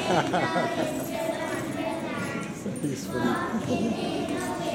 He's funny.